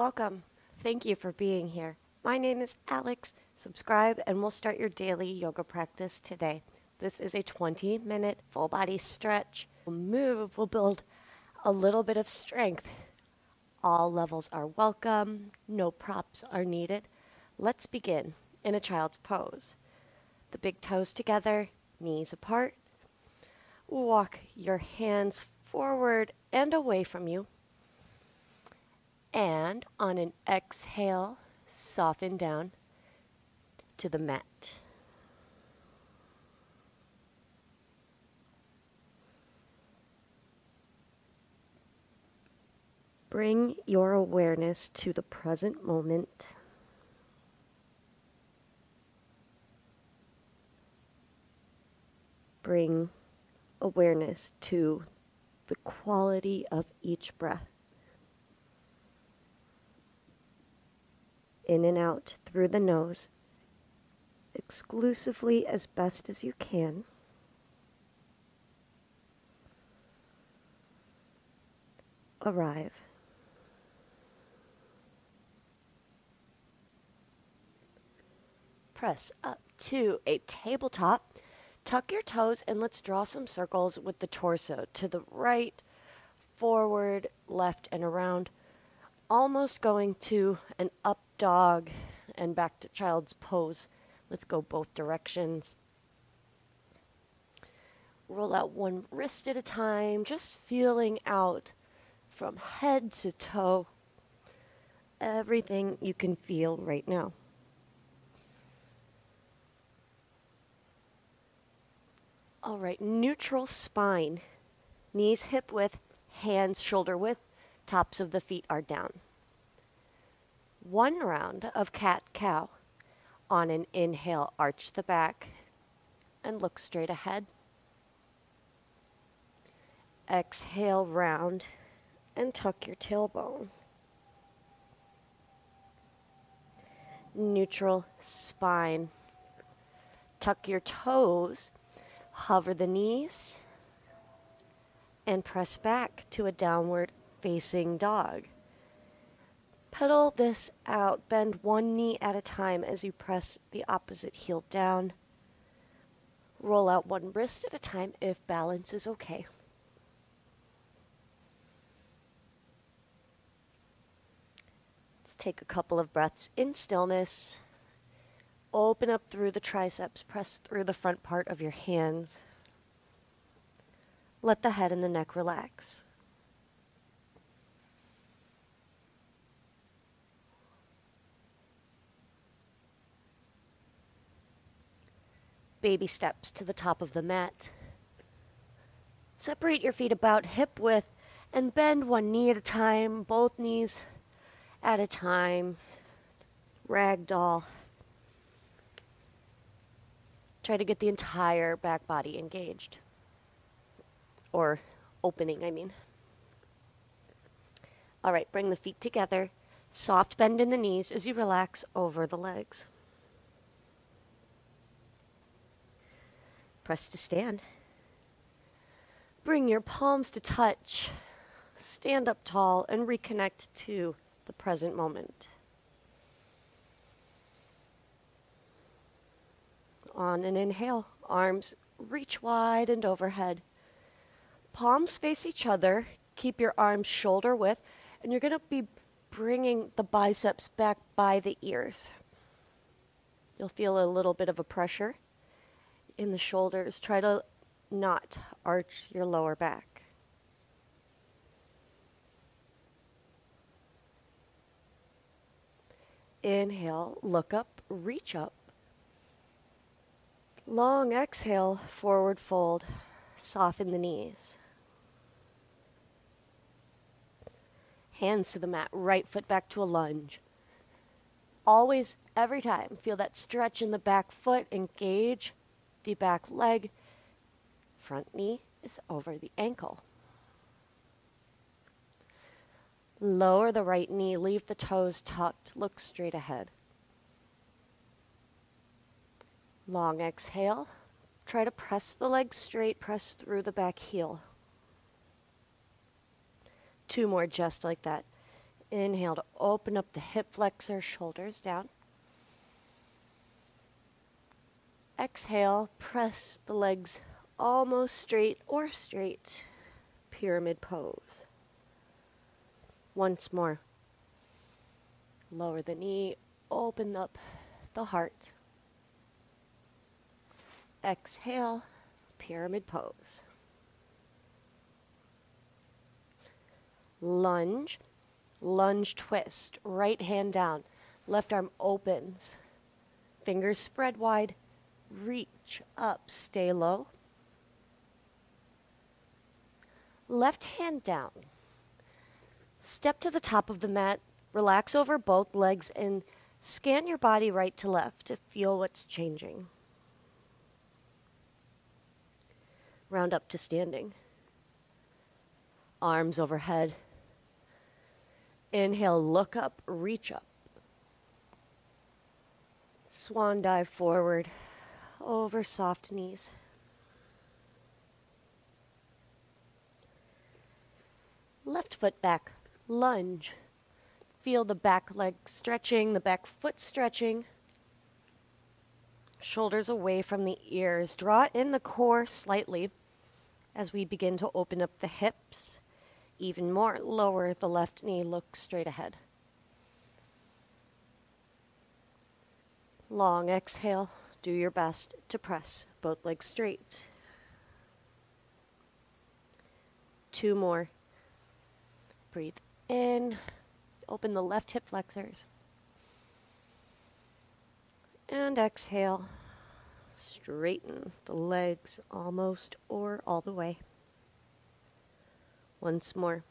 Welcome. Thank you for being here. My name is Alex. Subscribe and we'll start your daily yoga practice today. This is a 20 minute full body stretch. We'll move, we'll build a little bit of strength. All levels are welcome, no props are needed. Let's begin in a child's pose. The big toes together, knees apart. Walk your hands forward and away from you. And on an exhale, soften down to the mat. Bring your awareness to the present moment. Bring awareness to the quality of each breath. In and out through the nose, exclusively as best as you can. Arrive. Press up to a tabletop. Tuck your toes and let's draw some circles with the torso to the right, forward, left, and around. Almost going to an up dog and back to child's pose. Let's go both directions. Roll out one wrist at a time, just feeling out from head to toe everything you can feel right now. All right, neutral spine. Knees hip width, hands shoulder width, tops of the feet are down. One round of cat cow. On an inhale, arch the back and look straight ahead. Exhale, round and tuck your tailbone. Neutral spine. Tuck your toes Hover the knees and press back to a downward facing dog. Pedal this out. Bend one knee at a time as you press the opposite heel down. Roll out one wrist at a time if balance is okay. Let's take a couple of breaths in stillness. Open up through the triceps, press through the front part of your hands. Let the head and the neck relax. Baby steps to the top of the mat. Separate your feet about hip width and bend one knee at a time, both knees at a time. Ragdoll. Try to get the entire back body engaged. Or opening, I mean. All right, bring the feet together. Soft bend in the knees as you relax over the legs. Press to stand. Bring your palms to touch. Stand up tall and reconnect to the present moment. On an inhale, arms reach wide and overhead. Palms face each other. Keep your arms shoulder width, and you're going to be bringing the biceps back by the ears. You'll feel a little bit of a pressure in the shoulders. Try to not arch your lower back. Inhale, look up, reach up. Long exhale, forward fold. Soften the knees. Hands to the mat, right foot back to a lunge. Always, every time, feel that stretch in the back foot, engage the back leg. Front knee is over the ankle. Lower the right knee, leave the toes tucked, look straight ahead. Long exhale. Try to press the legs straight, press through the back heel. Two more just like that. Inhale to open up the hip flexor, shoulders down. Exhale, press the legs almost straight or straight, pyramid pose. Once more. Lower the knee, open up the heart. Exhale, pyramid pose. Lunge, lunge twist, right hand down, left arm opens, fingers spread wide, reach up, stay low. Left hand down. Step to the top of the mat, relax over both legs, and scan your body right to left to feel what's changing. Round up to standing. Arms overhead. Inhale, look up, reach up. Swan dive forward over soft knees. Left foot back, lunge. Feel the back leg stretching, the back foot stretching. Shoulders away from the ears. Draw in the core slightly as we begin to open up the hips. Even more, lower the left knee, look straight ahead. Long exhale. Do your best to press both legs straight. Two more. Breathe in. Open the left hip flexors. And exhale. Straighten the legs almost or all the way. Once more.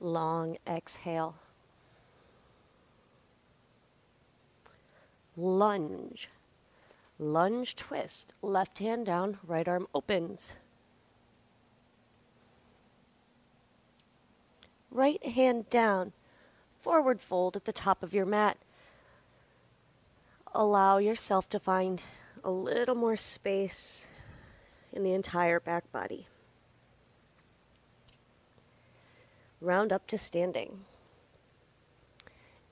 Long exhale. Lunge. Lunge twist. Left hand down, right arm opens. Right hand down. Forward fold at the top of your mat. Allow yourself to find a little more space in the entire back body. Round up to standing.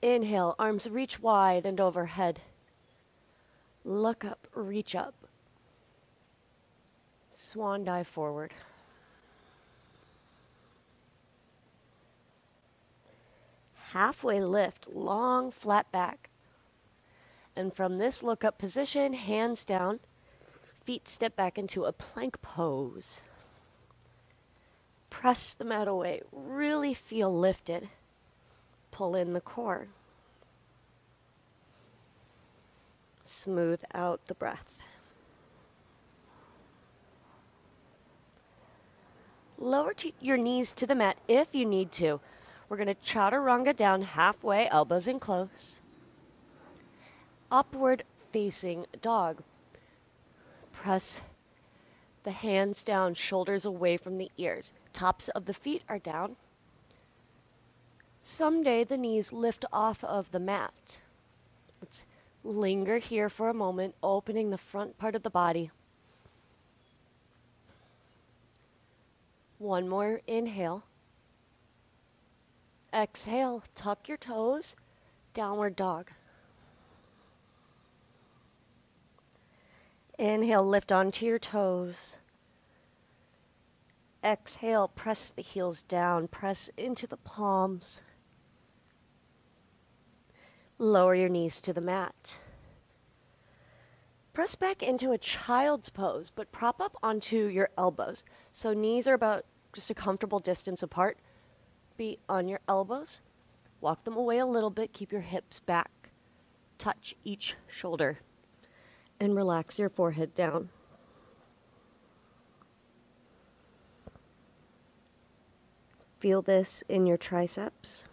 Inhale, arms reach wide and overhead. Look up, reach up. Swan dive forward. Halfway lift, long flat back. And from this look up position, hands down, feet step back into a plank pose. Press the mat away, really feel lifted. Pull in the core. Smooth out the breath. Lower your knees to the mat if you need to. We're going to chaturanga down halfway, elbows in close upward facing dog. Press the hands down, shoulders away from the ears. Tops of the feet are down. Someday the knees lift off of the mat. Let's linger here for a moment, opening the front part of the body. One more inhale. Exhale, tuck your toes, downward dog. Inhale, lift onto your toes. Exhale, press the heels down, press into the palms. Lower your knees to the mat. Press back into a child's pose, but prop up onto your elbows. So knees are about just a comfortable distance apart. Be on your elbows. Walk them away a little bit. Keep your hips back. Touch each shoulder and relax your forehead down. Feel this in your triceps.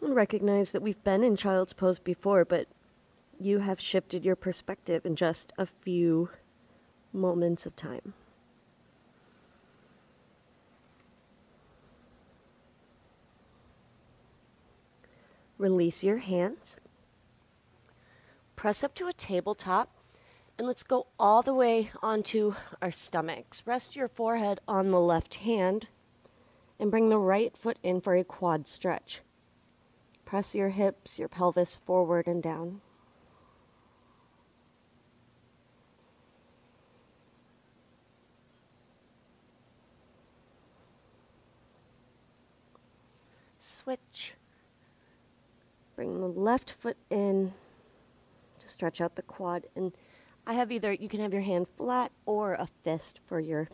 Recognize that we've been in child's pose before, but you have shifted your perspective in just a few moments of time. Release your hands. Press up to a tabletop And let's go all the way onto our stomachs. Rest your forehead on the left hand and bring the right foot in for a quad stretch. Press your hips, your pelvis forward and down. Switch. Bring the left foot in to stretch out the quad. And I have either, you can have your hand flat or a fist for your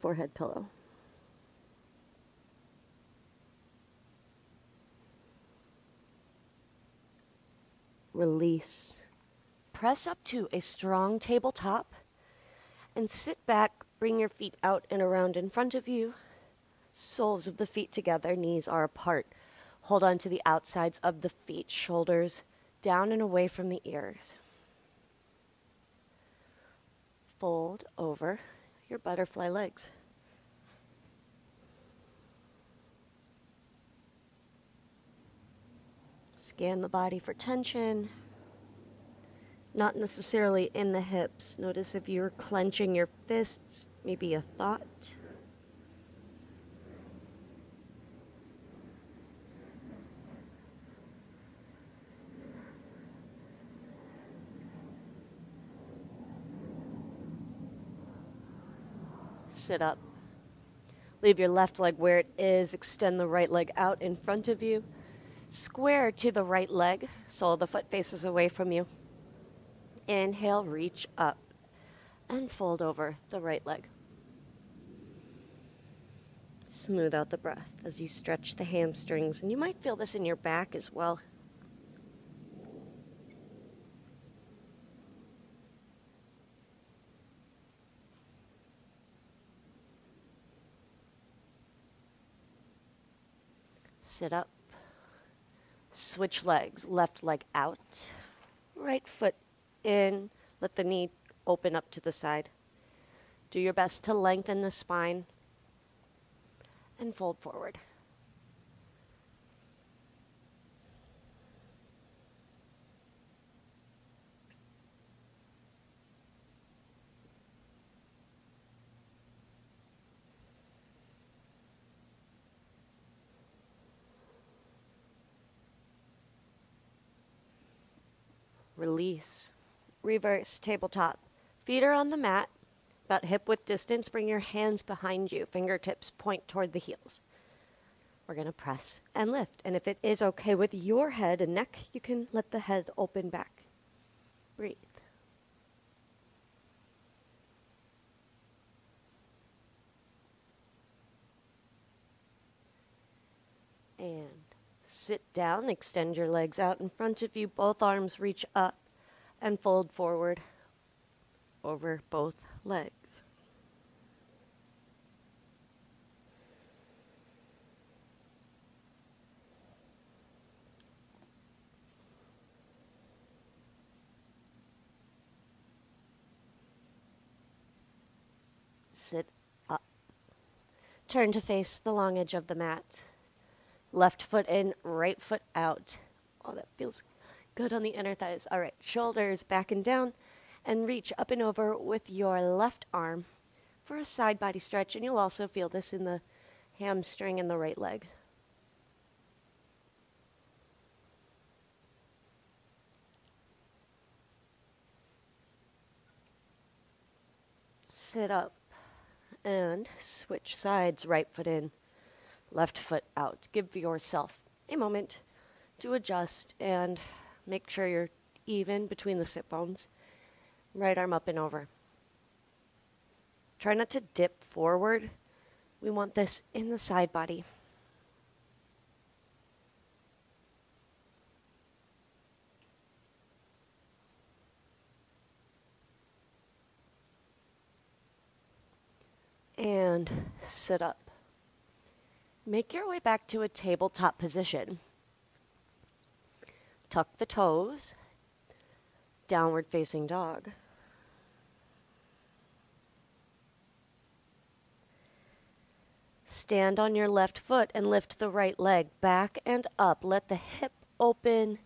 forehead pillow. Release. Press up to a strong tabletop and sit back. Bring your feet out and around in front of you. Soles of the feet together, knees are apart. Hold on to the outsides of the feet, shoulders down and away from the ears. Fold over your butterfly legs. Scan the body for tension. Not necessarily in the hips. Notice if you're clenching your fists, maybe a thought. sit up. Leave your left leg where it is. Extend the right leg out in front of you. Square to the right leg, so the foot faces away from you. Inhale, reach up and fold over the right leg. Smooth out the breath as you stretch the hamstrings, and you might feel this in your back as well. sit up, switch legs, left leg out, right foot in, let the knee open up to the side. Do your best to lengthen the spine and fold forward. Release. Reverse tabletop. Feet are on the mat, about hip width distance. Bring your hands behind you. Fingertips point toward the heels. We're going to press and lift. And if it is okay with your head and neck, you can let the head open back. Breathe. And Sit down, extend your legs out in front of you, both arms reach up and fold forward over both legs. Sit up. Turn to face the long edge of the mat. Left foot in, right foot out. Oh, that feels good on the inner thighs. All right, shoulders back and down, and reach up and over with your left arm for a side body stretch. And you'll also feel this in the hamstring and the right leg. Sit up and switch sides, right foot in left foot out. Give yourself a moment to adjust and make sure you're even between the sit bones. Right arm up and over. Try not to dip forward. We want this in the side body. And sit up. Make your way back to a tabletop position. Tuck the toes, downward facing dog. Stand on your left foot and lift the right leg back and up. Let the hip open.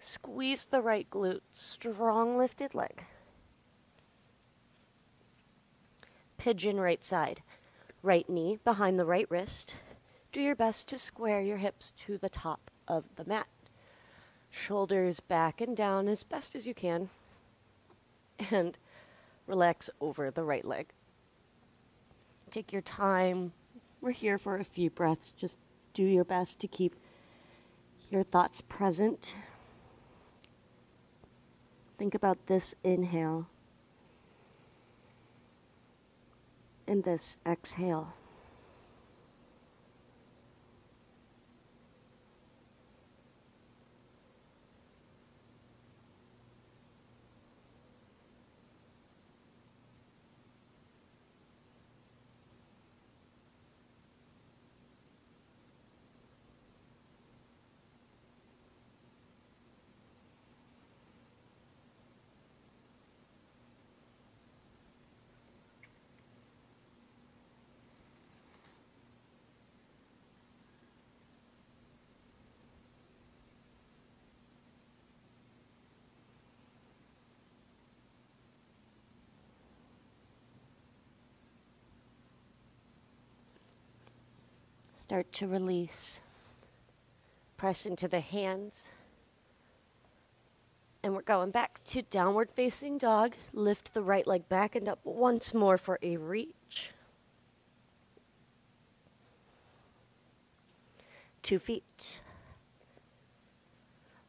Squeeze the right glute. Strong lifted leg. Pigeon right side. Right knee behind the right wrist. Do your best to square your hips to the top of the mat. Shoulders back and down as best as you can. And relax over the right leg. Take your time. We're here for a few breaths. Just do your best to keep your thoughts present. Think about this inhale and this exhale. Start to release. Press into the hands. And we're going back to downward facing dog. Lift the right leg back and up once more for a reach. Two feet.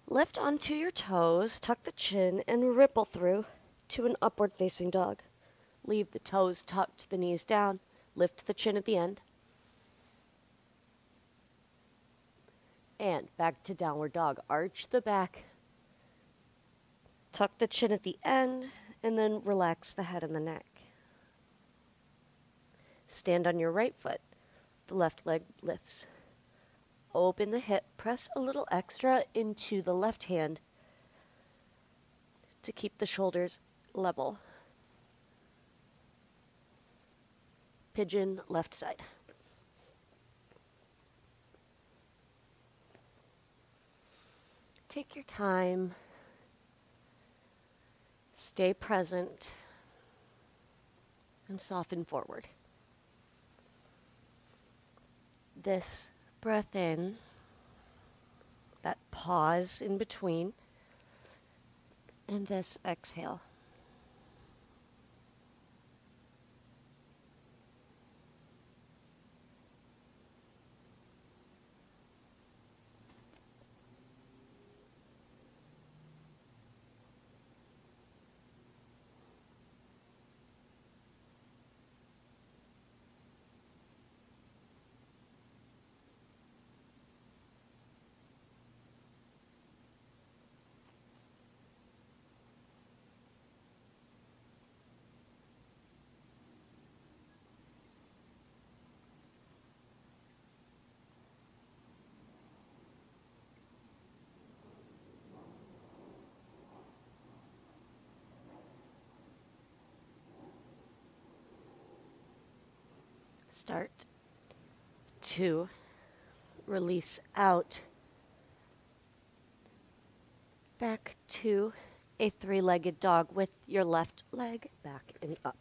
Lift onto your toes, tuck the chin, and ripple through to an upward facing dog. Leave the toes tucked, the knees down. Lift the chin at the end. And back to downward dog. Arch the back. Tuck the chin at the end, and then relax the head and the neck. Stand on your right foot. The left leg lifts. Open the hip. Press a little extra into the left hand to keep the shoulders level. Pigeon left side. Take your time. Stay present and soften forward. This breath in, that pause in between, and this exhale. Start to release out back to a three legged dog with your left leg back and up.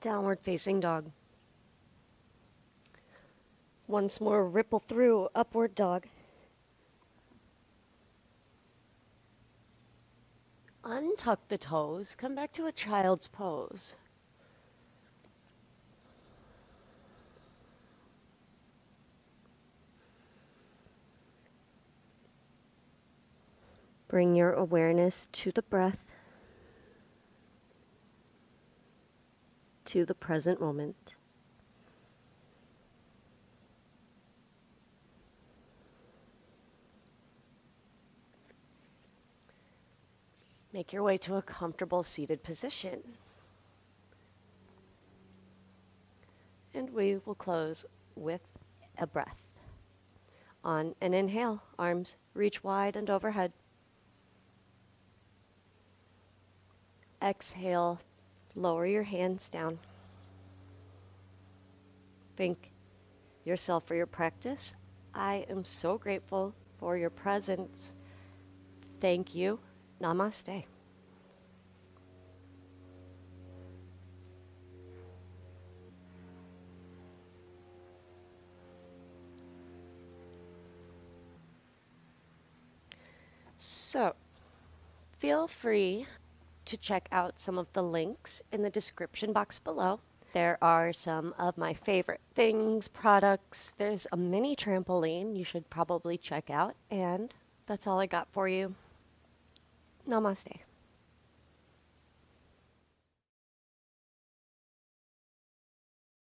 Downward facing dog. Once more, ripple through upward dog. Untuck the toes. Come back to a child's pose. Bring your awareness to the breath, to the present moment. Make your way to a comfortable seated position. And we will close with a breath. On an inhale, arms reach wide and overhead. Exhale, lower your hands down. Thank yourself for your practice. I am so grateful for your presence Thank you. Namaste. So, feel free to check out some of the links in the description box below. There are some of my favorite things, products. There's a mini trampoline you should probably check out. And that's all I got for you. Namaste.